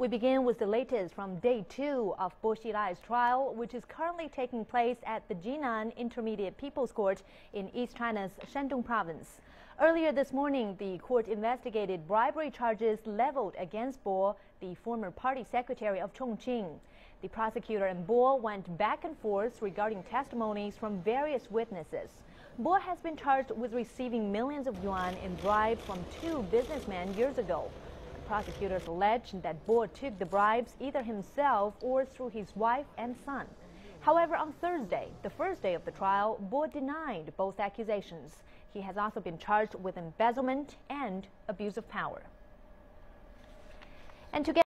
We begin with the latest from day two of Bo Xilai's trial, which is currently taking place at the Jinan Intermediate People's Court in East China's Shandong province. Earlier this morning, the court investigated bribery charges leveled against Bo, the former party secretary of Chongqing. The prosecutor and Bo went back and forth regarding testimonies from various witnesses. Bo has been charged with receiving millions of yuan in bribes from two businessmen years ago. Prosecutors allege that Bo took the bribes either himself or through his wife and son. However, on Thursday, the first day of the trial, Bo denied both accusations. He has also been charged with embezzlement and abuse of power. And to